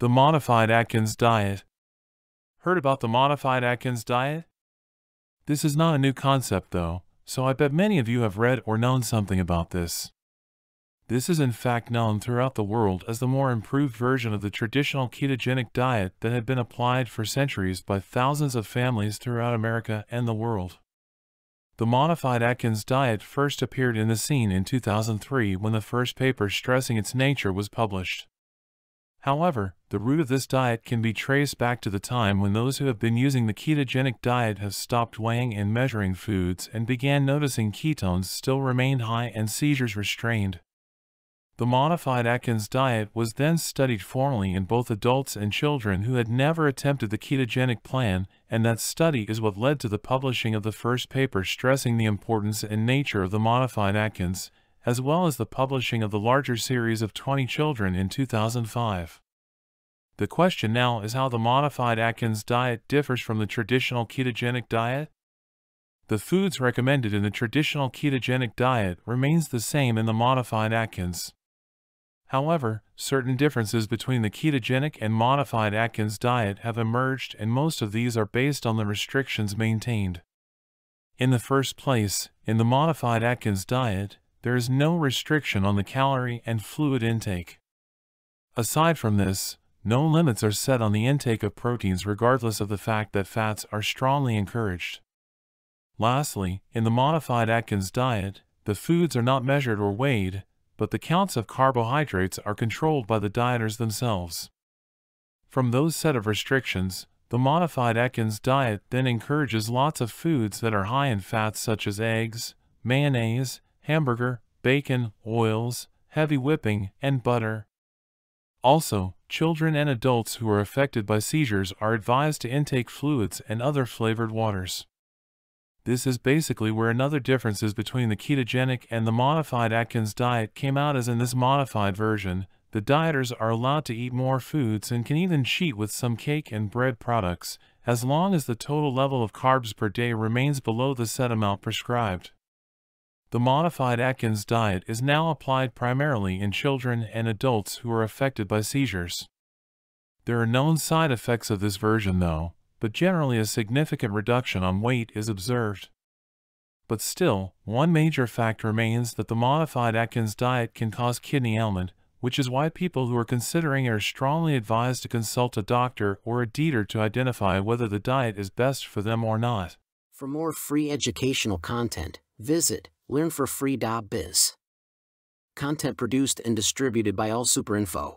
The Modified Atkins Diet. Heard about the Modified Atkins Diet? This is not a new concept, though, so I bet many of you have read or known something about this. This is in fact known throughout the world as the more improved version of the traditional ketogenic diet that had been applied for centuries by thousands of families throughout America and the world. The modified Atkins diet first appeared in the scene in 2003 when the first paper stressing its nature was published. However, the root of this diet can be traced back to the time when those who have been using the ketogenic diet have stopped weighing and measuring foods and began noticing ketones still remained high and seizures restrained. The modified Atkins diet was then studied formally in both adults and children who had never attempted the ketogenic plan, and that study is what led to the publishing of the first paper stressing the importance and nature of the modified Atkins, as well as the publishing of the larger series of 20 children in 2005. The question now is how the modified Atkins diet differs from the traditional ketogenic diet? The foods recommended in the traditional ketogenic diet remains the same in the modified Atkins. However, certain differences between the ketogenic and modified Atkins diet have emerged and most of these are based on the restrictions maintained. In the first place, in the modified Atkins diet, there is no restriction on the calorie and fluid intake. Aside from this, no limits are set on the intake of proteins regardless of the fact that fats are strongly encouraged. Lastly, in the modified Atkins diet, the foods are not measured or weighed, but the counts of carbohydrates are controlled by the dieters themselves. From those set of restrictions, the modified Atkins diet then encourages lots of foods that are high in fats such as eggs, mayonnaise, hamburger, bacon, oils, heavy whipping, and butter. Also, children and adults who are affected by seizures are advised to intake fluids and other flavored waters. This is basically where another difference is between the ketogenic and the modified Atkins diet came out as in this modified version, the dieters are allowed to eat more foods and can even cheat with some cake and bread products, as long as the total level of carbs per day remains below the set amount prescribed. The modified Atkins diet is now applied primarily in children and adults who are affected by seizures. There are known side effects of this version though, but generally a significant reduction on weight is observed. But still, one major fact remains that the modified Atkins diet can cause kidney ailment, which is why people who are considering it are strongly advised to consult a doctor or a dietitian to identify whether the diet is best for them or not. For more free educational content, visit learnforfree.biz. Content produced and distributed by AllSuperInfo.